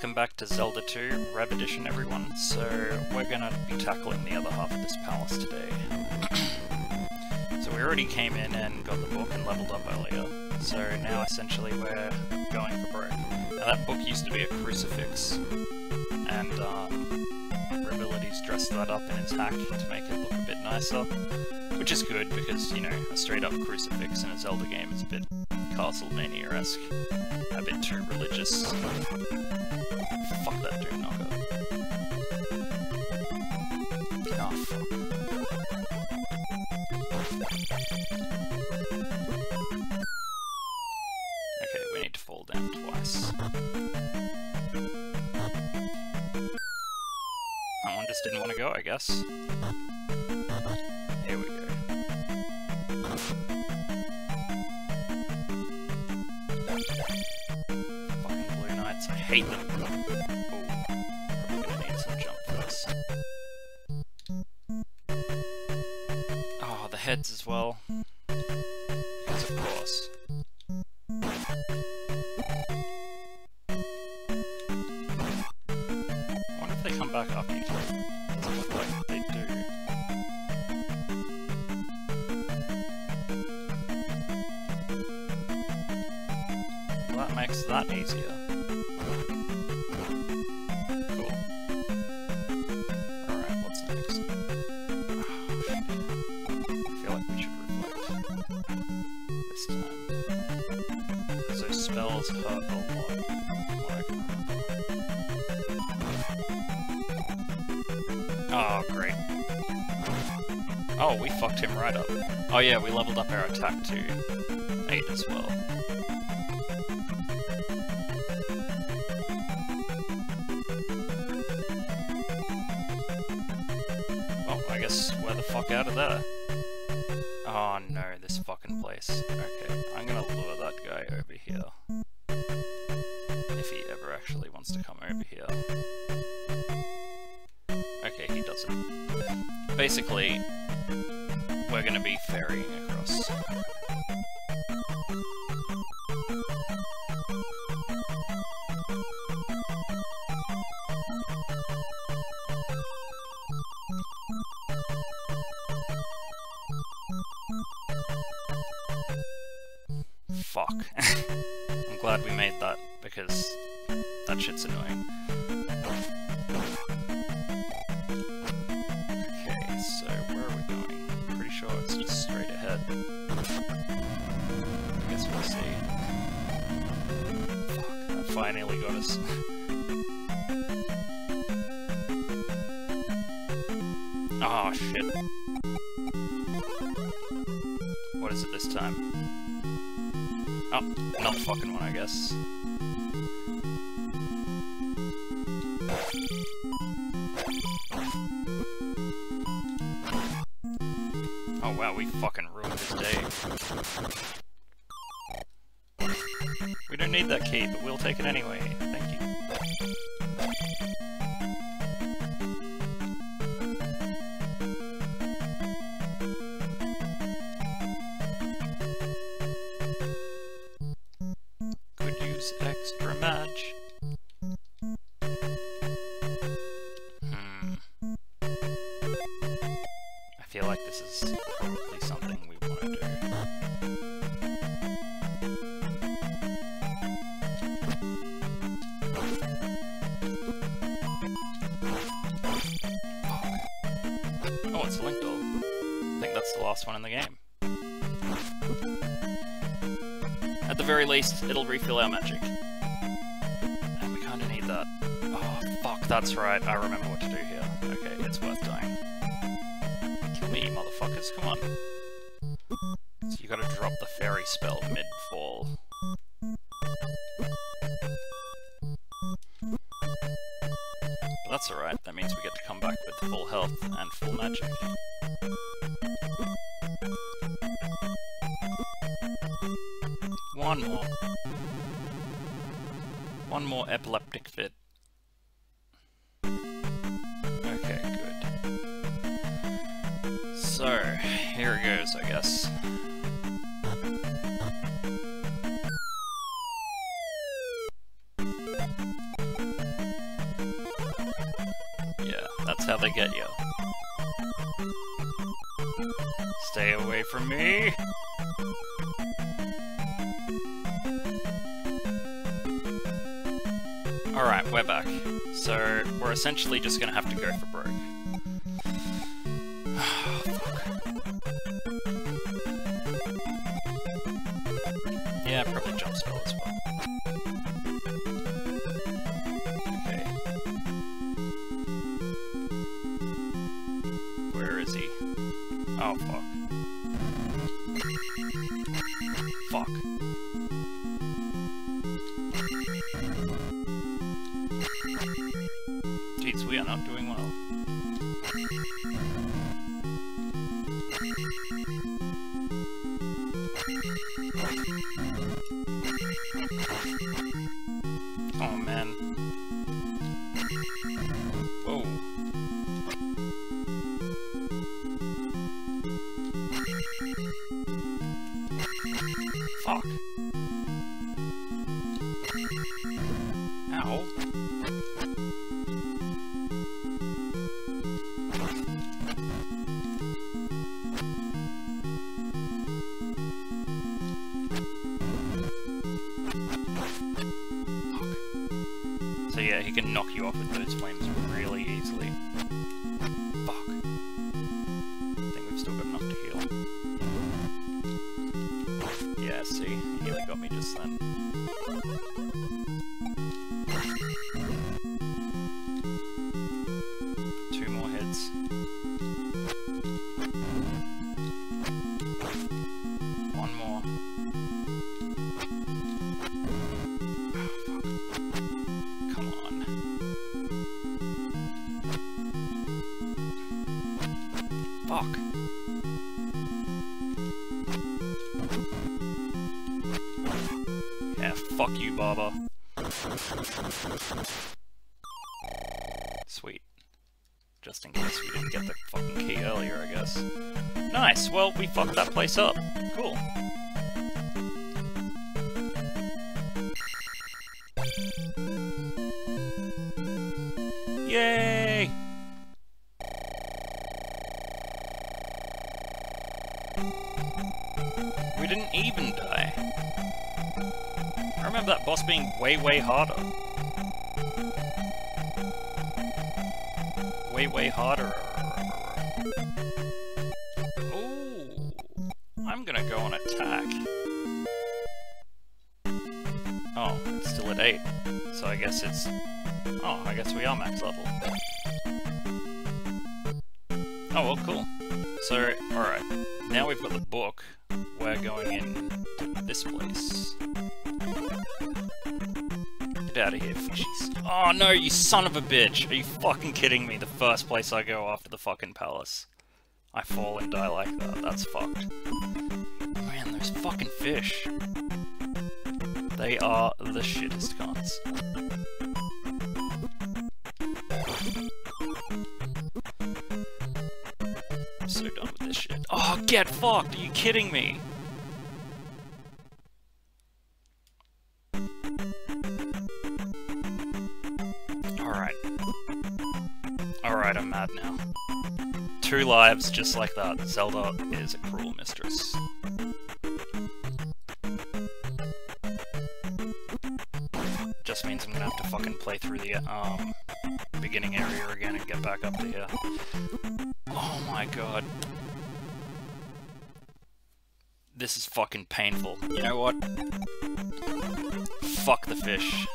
welcome back to Zelda 2 Rev Edition everyone. So we're gonna be tackling the other half of this palace today. so we already came in and got the book and leveled up earlier. So now essentially we're going for broke. Now that book used to be a crucifix, and um, Revility's dressed that up in his hack to make it look a bit nicer. Which is good because, you know, a straight up crucifix in a Zelda game is a bit Castlevania-esque. A bit too religious. Fuck that Doomknocker. Fuck. Okay, we need to fall down twice. That one just didn't want to go, I guess. Hate them. Ooh, gonna need some jump for. Oh, ah, the heads as well. Because of course. I wonder if they come back you kill. Doesn't like they do. That makes that easier. Oh, great. Oh, we fucked him right up. Oh yeah, we leveled up our attack to 8 as well. Oh, I guess we're the fuck out of there. Basically, we're gonna be ferrying across. Fuck. I'm glad we made that, because that shit's annoying. Finally got us. oh shit. What is it this time? Oh, not fucking one, I guess. Oh wow, we fucking ruined this day. Need that key, but we'll take it anyway. Thank the last one in the game. At the very least, it'll refill our magic. And we kinda need that. Oh, fuck, that's right. I remember what to do here. Okay, it's worth dying. Kill me, motherfuckers, come on. So you gotta drop the fairy spell mid-fall. That's alright, that means we get to come back with full health and full magic. One more. One more epileptic fit. Okay, good. So, here it goes, I guess. Yeah, that's how they get you. Stay away from me! We're back. So, we're essentially just gonna have to go for broke. Oh, yeah, probably jump spell as well. We are not doing well. See, he nearly got me just then. Fuck you, Barba. Sweet. Just in case we didn't get the fucking key earlier, I guess. Nice, well, we fucked that place up. Cool. Yay! We didn't even die. I remember that boss being way, way harder. Way, way harder. Ooh. I'm gonna go on attack. Oh, it's still at 8. So I guess it's... Oh, I guess we are max level. Oh, well, cool. So, alright. Now we've got the book. We're going in to this place. Out of here, fishies. Oh no, you son of a bitch! Are you fucking kidding me? The first place I go after the fucking palace. I fall and die like that. That's fucked. Man, those fucking fish. They are the shittest cons. I'm so done with this shit. Oh, get fucked! Are you kidding me? Just like that. Zelda is a cruel mistress. Just means I'm gonna have to fucking play through the um beginning area again and get back up to here. Oh my god. This is fucking painful. You know what? Fuck the fish.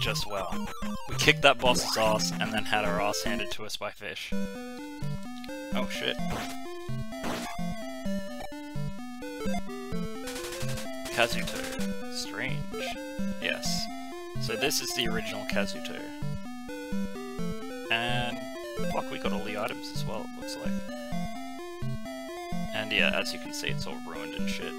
Just well. We kicked that boss's ass and then had our ass handed to us by fish. Oh shit. Kasuto. Strange. Yes. So this is the original Kasuto. And fuck, we got all the items as well, it looks like. And yeah, as you can see, it's all ruined and shit.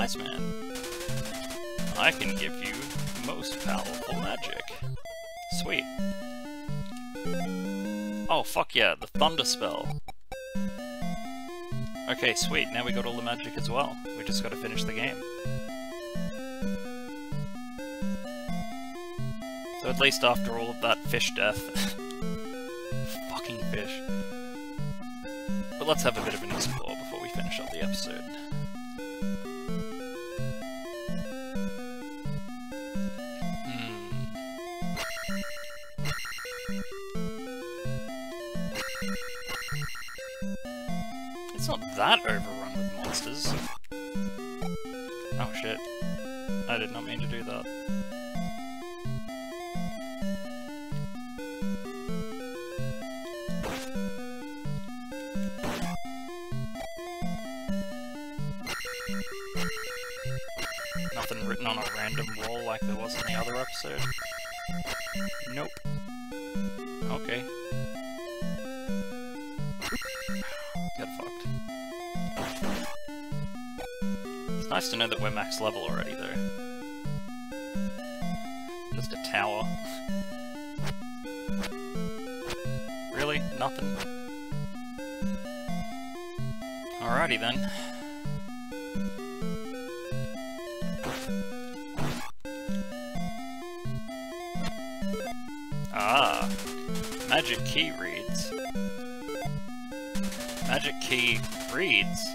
Wise man. I can give you most powerful magic. Sweet. Oh, fuck yeah, the Thunder Spell. Okay, sweet, now we got all the magic as well. We just gotta finish the game. So at least after all of that fish death... fucking fish. But let's have a bit of an explore before we finish up the episode. That overrun with monsters? Oh shit. I did not mean to do that. Nothing written on a random wall like there was in the other episode? Nope. Okay. Nice to know that we're max level already, though. Just a tower. really? Nothing? Alrighty then. Ah, magic key reads. Magic key reads?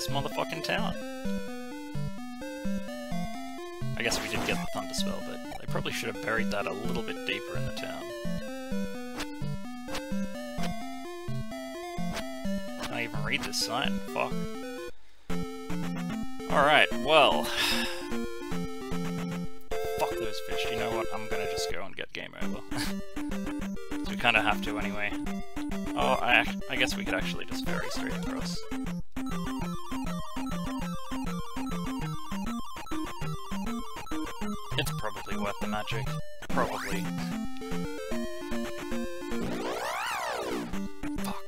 ass motherfucking town. I guess we did get the Thunder Spell, but they probably should have buried that a little bit deeper in the town. Can't even read this sign, fuck. Alright, well... Fuck those fish, you know what, I'm gonna just go and get game over. we kinda have to anyway. Oh, I, I guess we could actually just ferry straight across. Magic. Probably. Fuck.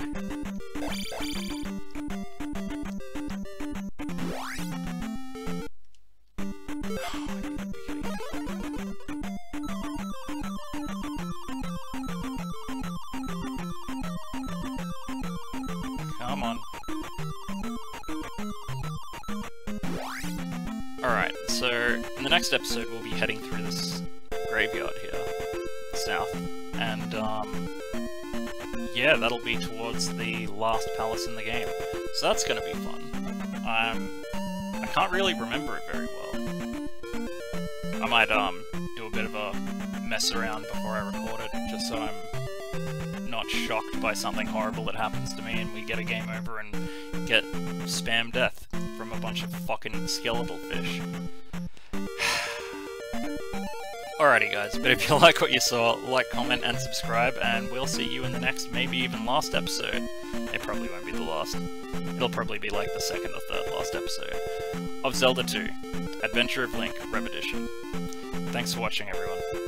Come on. Alright, so in the next episode we'll be heading through this graveyard here, south, and um, yeah, that'll be towards the last palace in the game. So that's gonna be fun. I can't really remember it very well. I might um do a bit of a mess around before I record it, just so I'm not shocked by something horrible that happens to me and we get a game over and get spam death from a bunch of fucking skeletal fish. Alrighty guys, but if you like what you saw, like, comment, and subscribe, and we'll see you in the next, maybe even last episode. It probably won't be the last. It'll probably be like the second or third last episode. Of Zelda 2, Adventure of Link, Rev Edition. Thanks for watching everyone.